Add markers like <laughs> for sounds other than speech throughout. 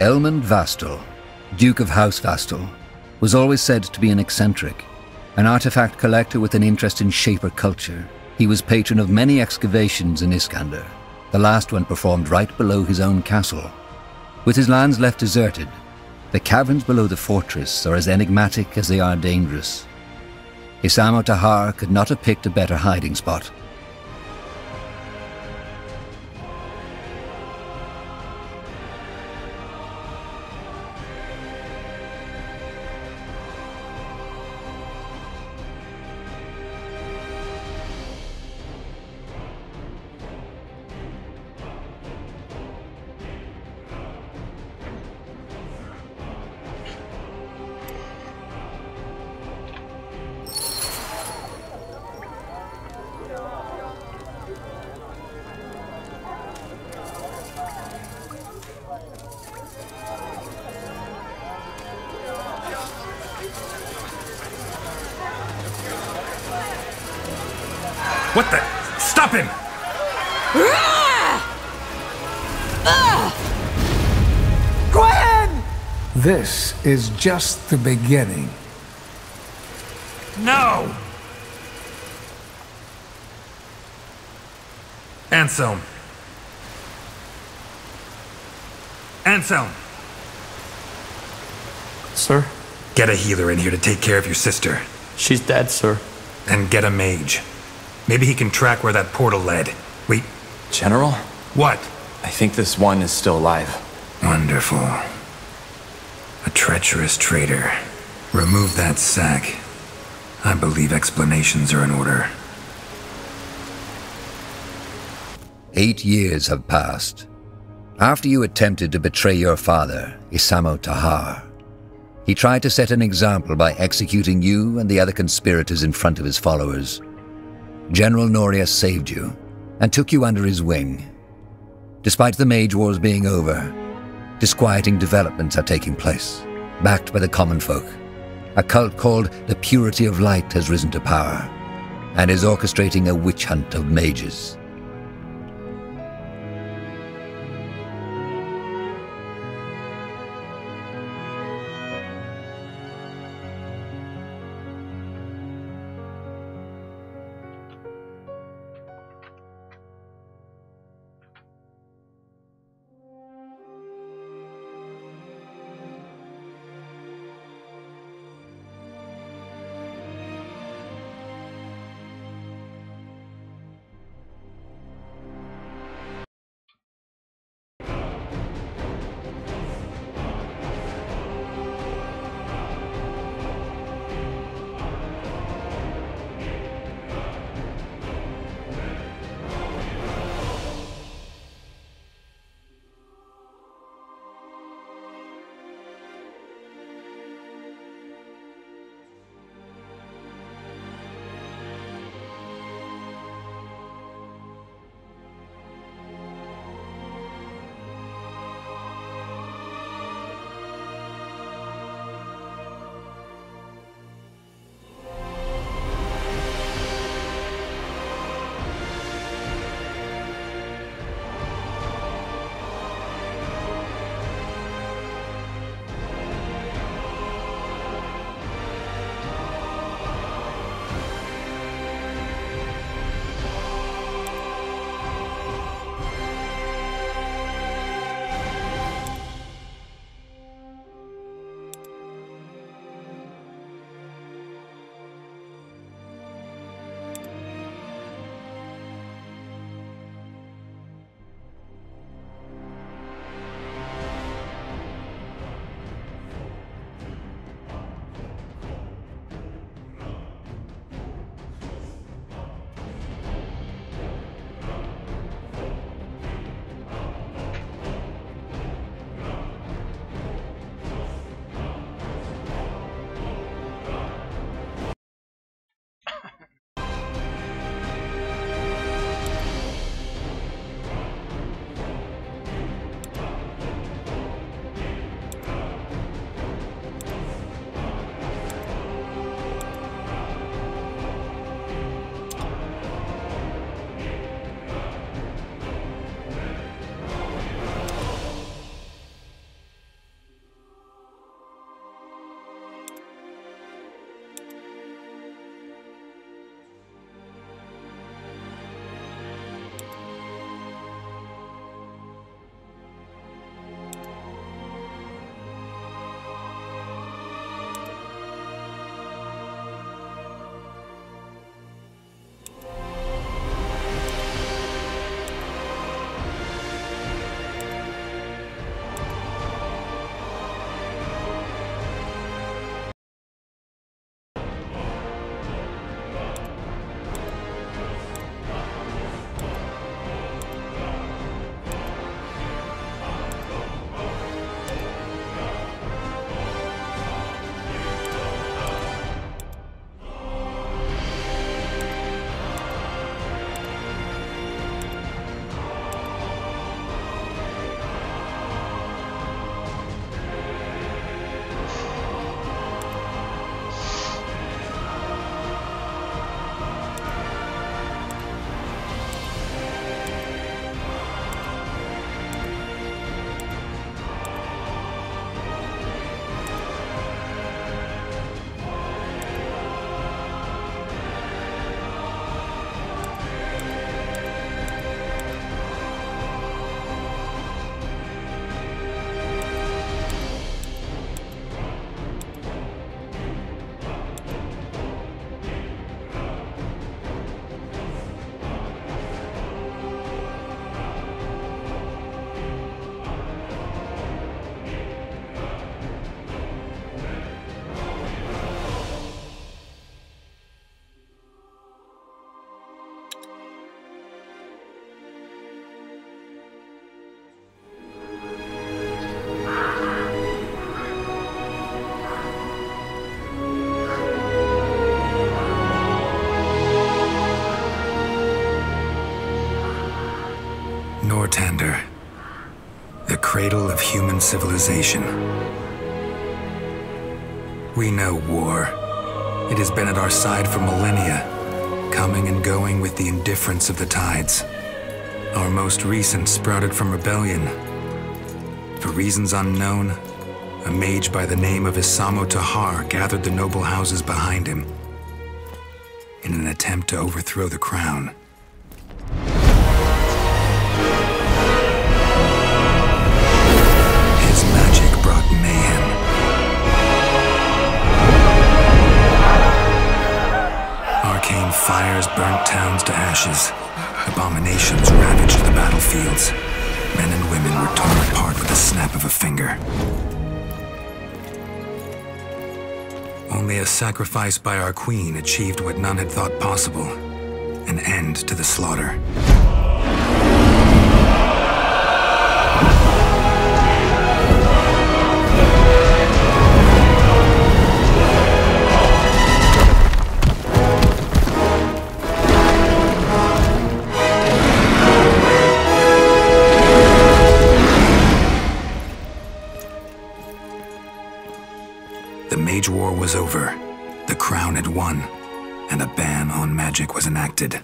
Elmund Vastal, Duke of House Vastal, was always said to be an eccentric, an artifact collector with an interest in Shaper culture. He was patron of many excavations in Iskander, the last one performed right below his own castle. With his lands left deserted, the caverns below the fortress are as enigmatic as they are dangerous. Isamo Tahar could not have picked a better hiding spot. What the? Stop him! Gwen! This is just the beginning. No! Anselm. Anselm, Sir? get a healer in here to take care of your sister. She's dead, sir. And get a mage. Maybe he can track where that portal led. Wait, General, what? I think this one is still alive. Wonderful. A treacherous traitor. Remove that sack. I believe explanations are in order. Eight years have passed. After you attempted to betray your father, Isamo Tahar, he tried to set an example by executing you and the other conspirators in front of his followers. General Noria saved you and took you under his wing. Despite the Mage Wars being over, disquieting developments are taking place, backed by the common folk. A cult called the Purity of Light has risen to power and is orchestrating a witch hunt of mages. Human civilization. We know war. It has been at our side for millennia, coming and going with the indifference of the tides. Our most recent sprouted from rebellion. For reasons unknown, a mage by the name of Isamo Tahar gathered the noble houses behind him in an attempt to overthrow the crown. Fires burnt towns to ashes. Abominations ravaged the battlefields. Men and women were torn apart with the snap of a finger. Only a sacrifice by our queen achieved what none had thought possible an end to the slaughter. Magic was enacted.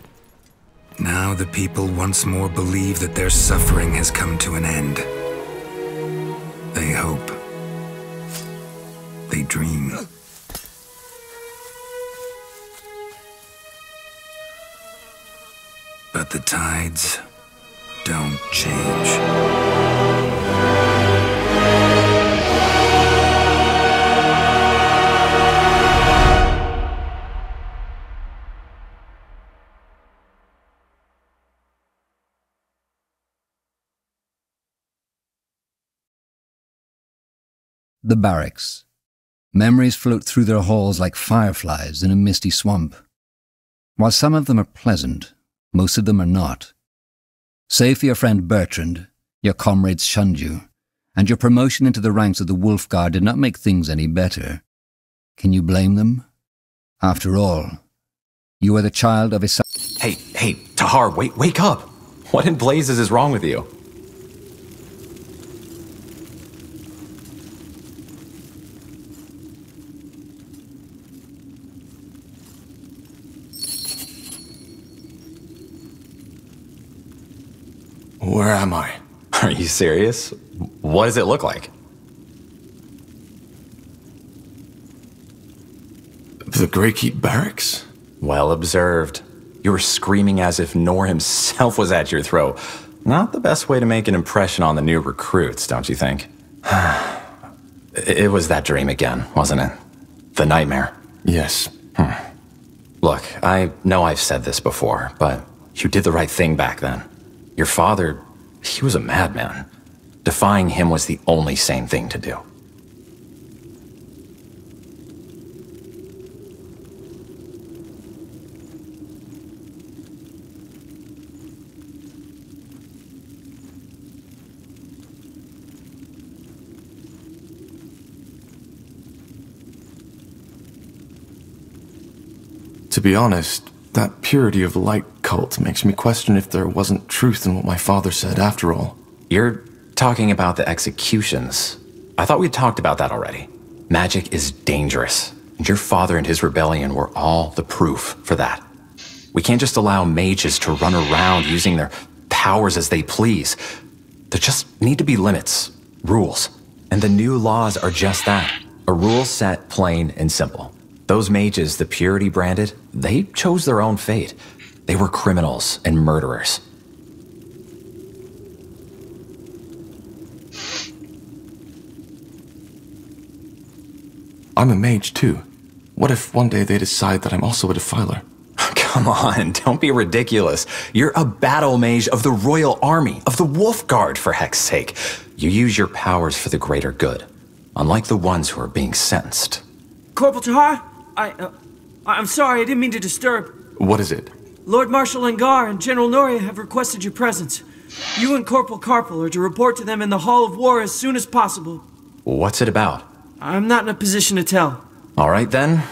Now the people once more believe that their suffering has come to an end. They hope. They dream. But the tides don't change. The barracks. Memories float through their halls like fireflies in a misty swamp. While some of them are pleasant, most of them are not. Save for your friend Bertrand, your comrades shunned you, and your promotion into the ranks of the Wolf Guard did not make things any better. Can you blame them? After all, you are the child of a... Hey, hey, Tahar, wait, wake up! What in blazes is wrong with you? Where am I? <laughs> Are you serious? What does it look like? The Greykeep Barracks? Well observed. You were screaming as if Nor himself was at your throat. Not the best way to make an impression on the new recruits, don't you think? <sighs> it was that dream again, wasn't it? The nightmare. Yes. Hmm. Look, I know I've said this before, but you did the right thing back then. Your father, he was a madman. Defying him was the only sane thing to do. To be honest, that purity of light cult makes me question if there wasn't truth in what my father said after all. You're talking about the executions. I thought we'd talked about that already. Magic is dangerous, and your father and his rebellion were all the proof for that. We can't just allow mages to run around using their powers as they please. There just need to be limits, rules. And the new laws are just that a rule set plain and simple. Those mages the purity branded, they chose their own fate. They were criminals and murderers. I'm a mage too. What if one day they decide that I'm also a defiler? <laughs> Come on, don't be ridiculous. You're a battle mage of the Royal Army, of the Wolf Guard, for heck's sake. You use your powers for the greater good, unlike the ones who are being sentenced. Corporal Tahar, I, uh, I'm sorry, I didn't mean to disturb. What is it? Lord Marshal Angar and General Noria have requested your presence. You and Corporal Carpel are to report to them in the Hall of War as soon as possible. What's it about? I'm not in a position to tell. All right then.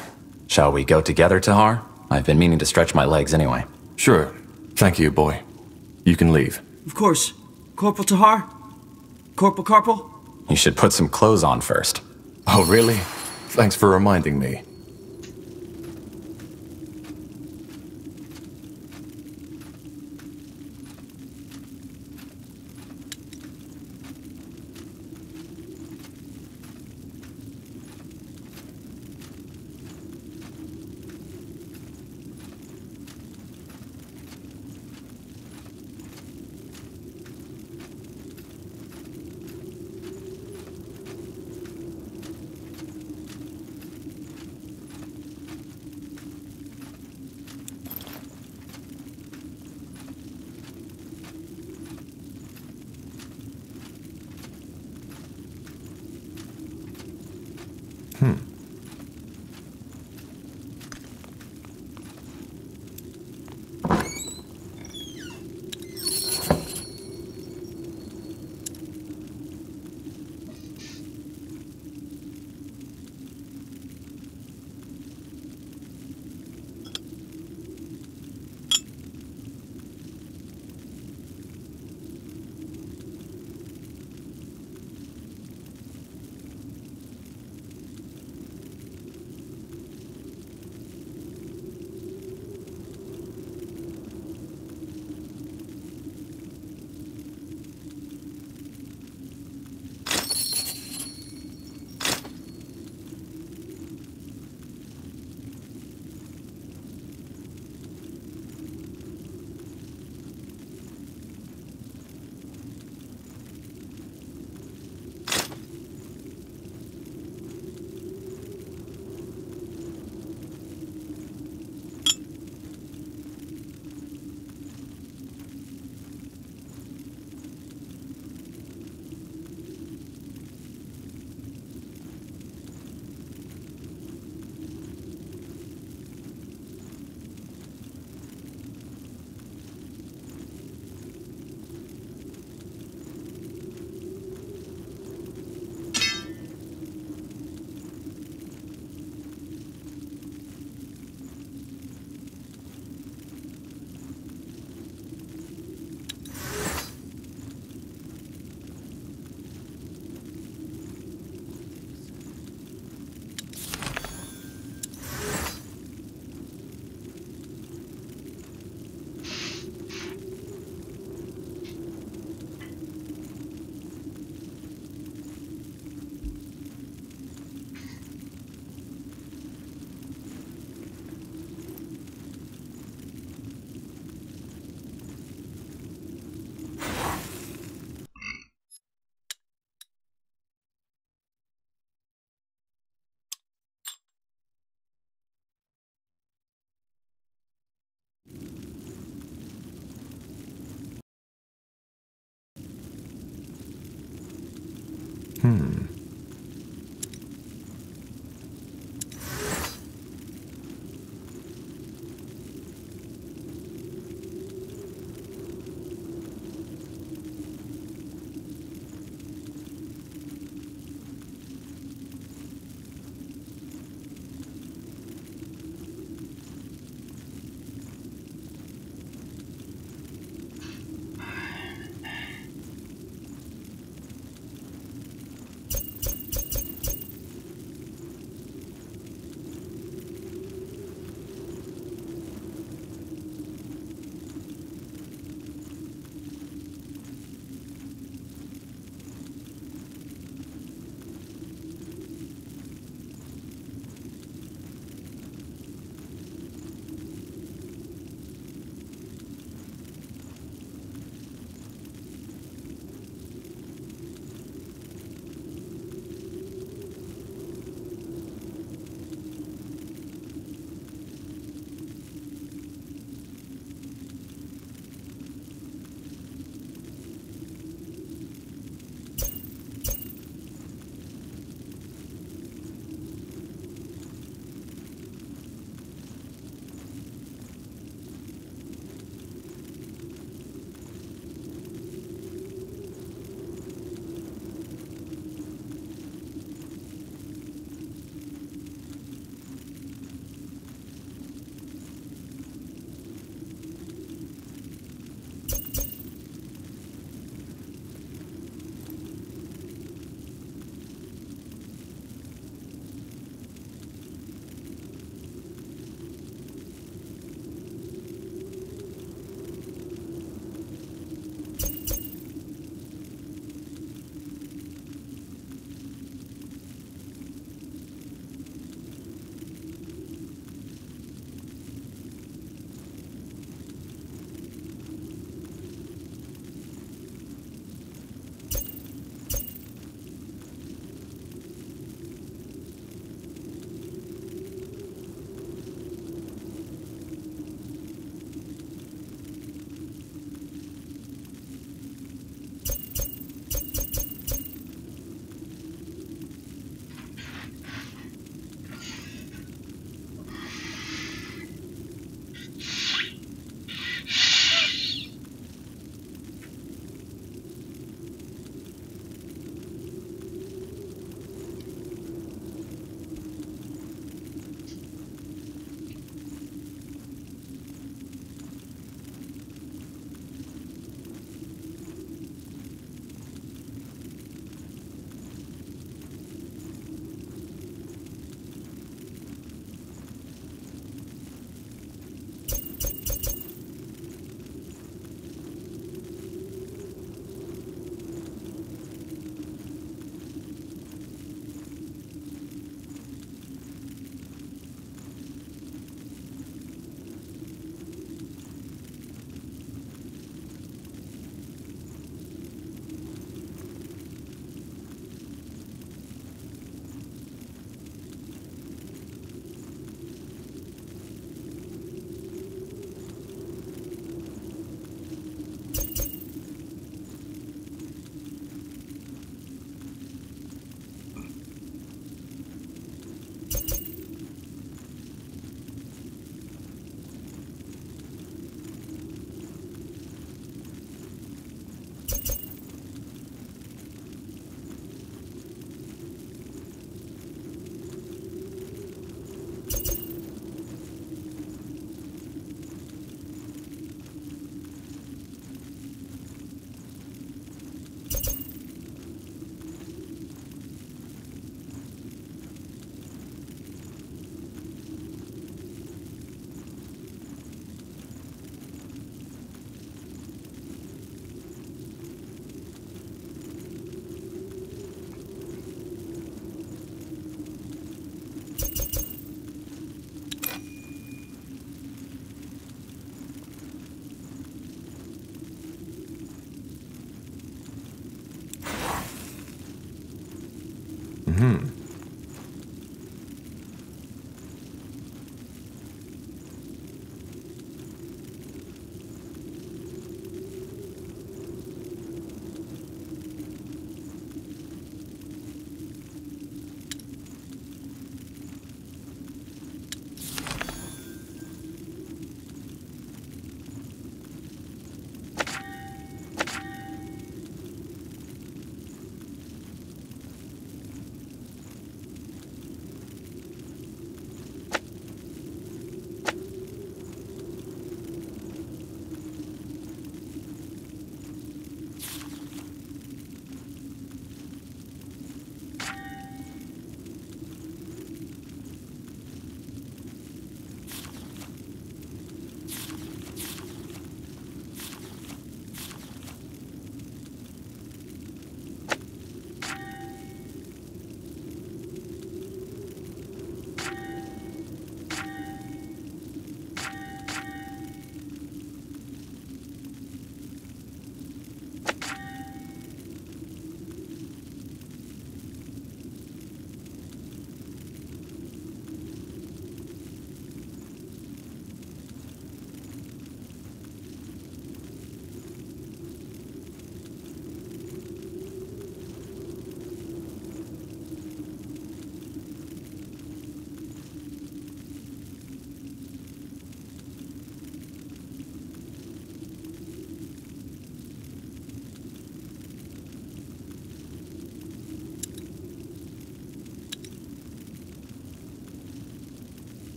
Shall we go together, Tahar? I've been meaning to stretch my legs anyway. Sure. Thank you, boy. You can leave. Of course. Corporal Tahar? Corporal Carpel? You should put some clothes on first. Oh, really? Thanks for reminding me.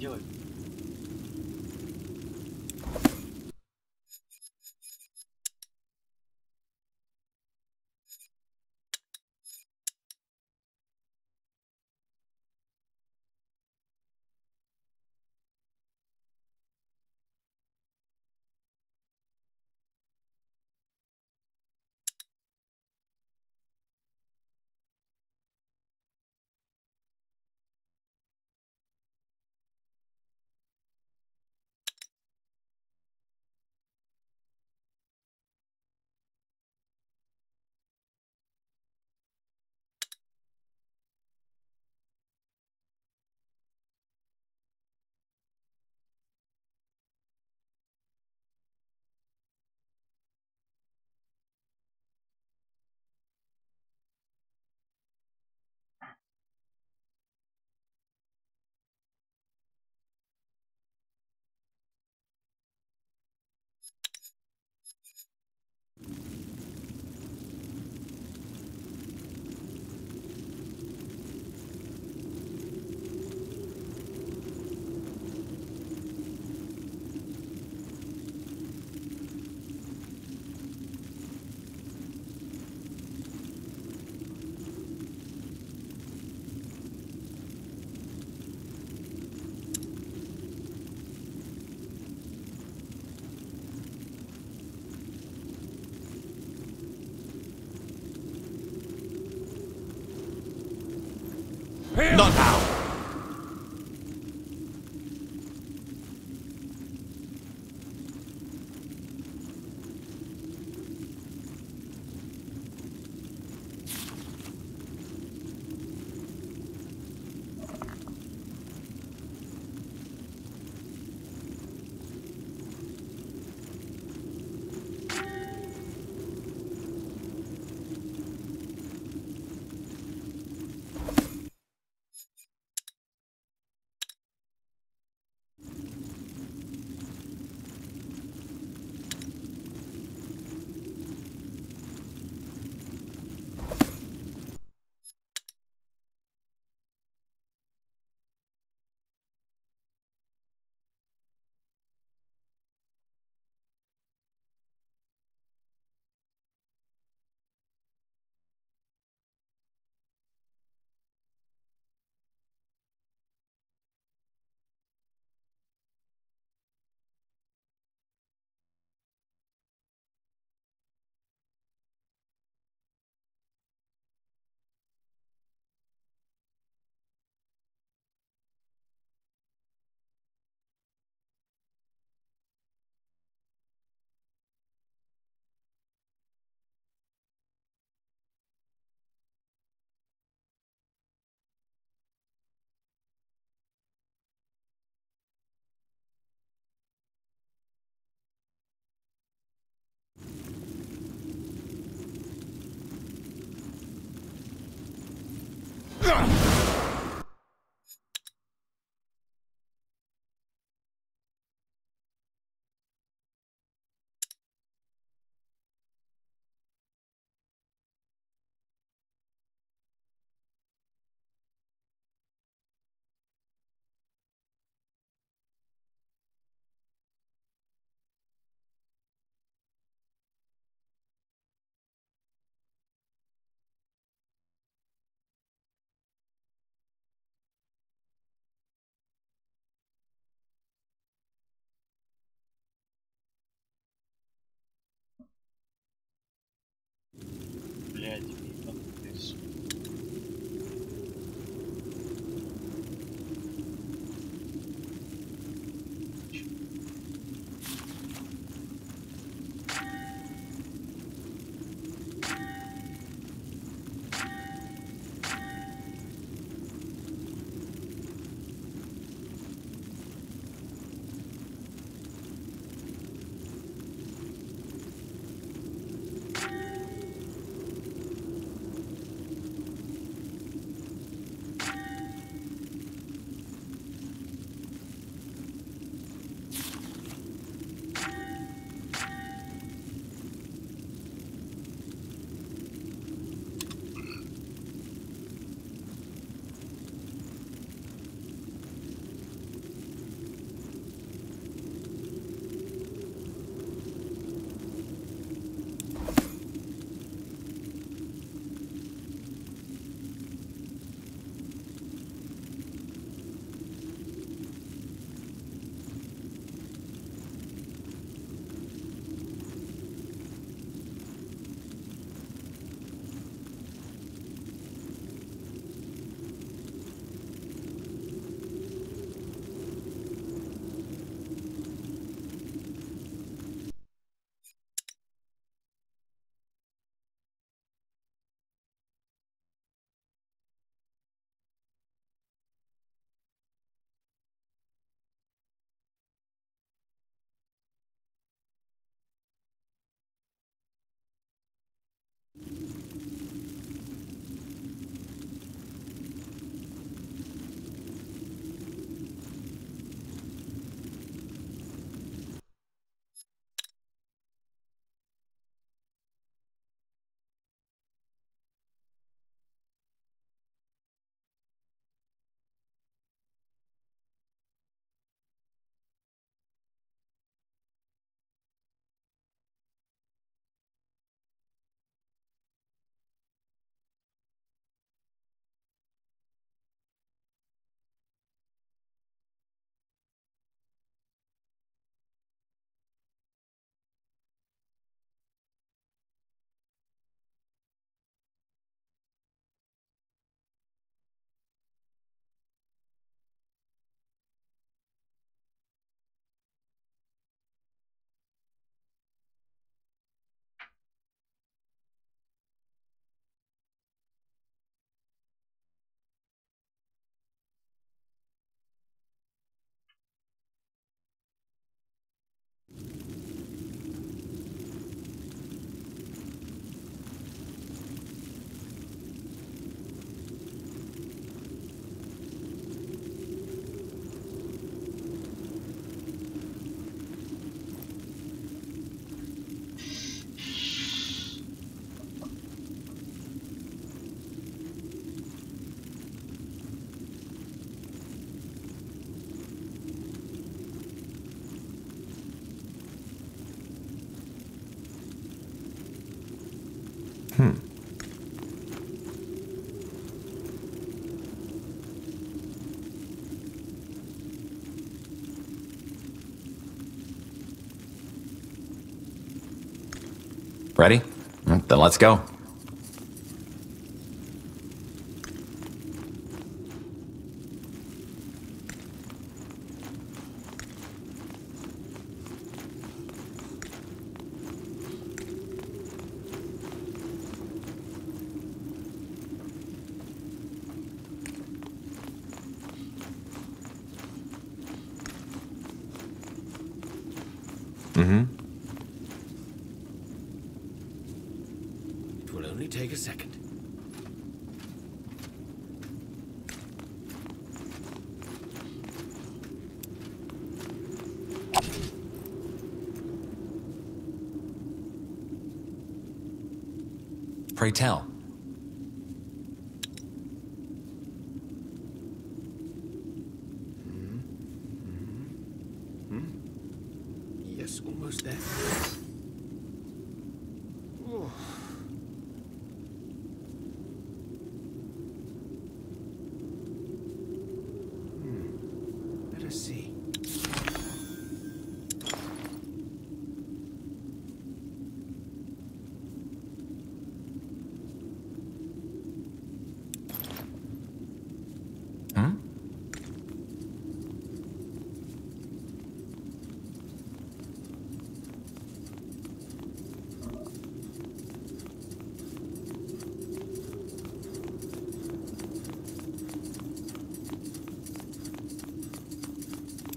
Делать? Not Hmm. Ready? Then let's go. It will only take a second. Pray tell. Yes, almost there. Oh. Hmm. Let us see.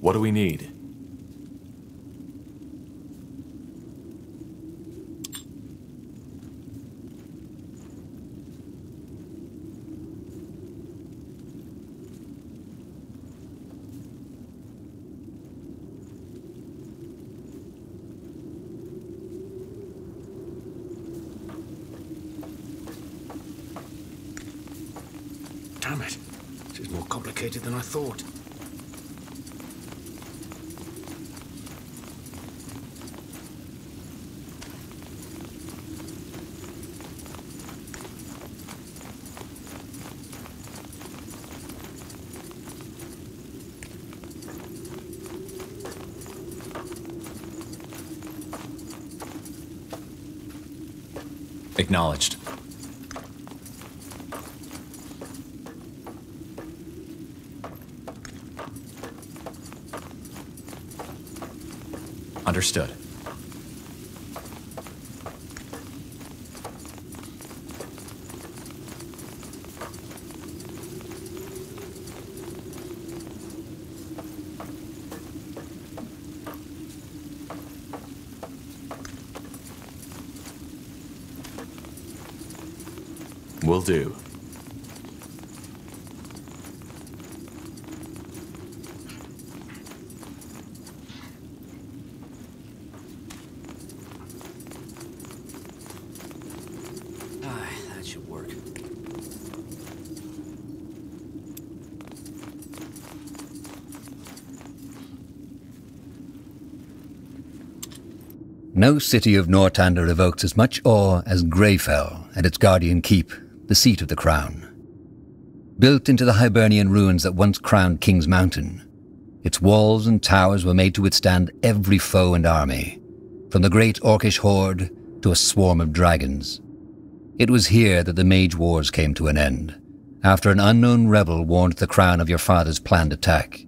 What do we need? Damn it. This is more complicated than I thought. Acknowledged. Understood. Will do. Ah, that should work. No city of Nortander evokes as much awe as Greyfell and its guardian keep, the seat of the crown. Built into the Hibernian ruins that once crowned King's Mountain, its walls and towers were made to withstand every foe and army, from the great Orcish horde to a swarm of dragons. It was here that the Mage Wars came to an end, after an unknown rebel warned the crown of your father's planned attack.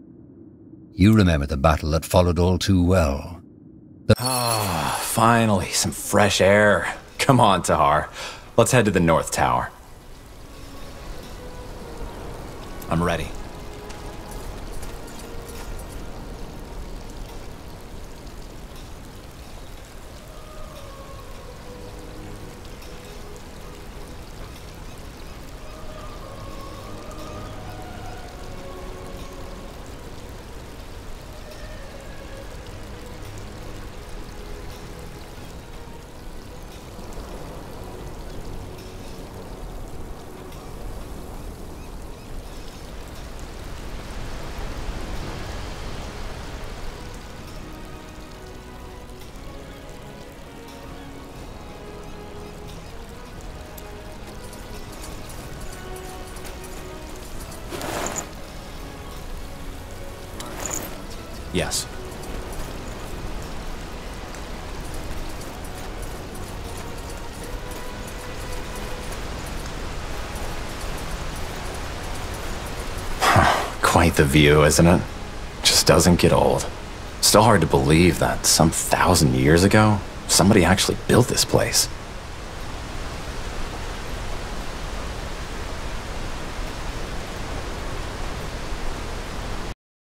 You remember the battle that followed all too well. Ah, finally, some fresh air. Come on, Tahar. Let's head to the North Tower. I'm ready. Yes. <sighs> Quite the view, isn't it? Just doesn't get old. Still hard to believe that some thousand years ago, somebody actually built this place.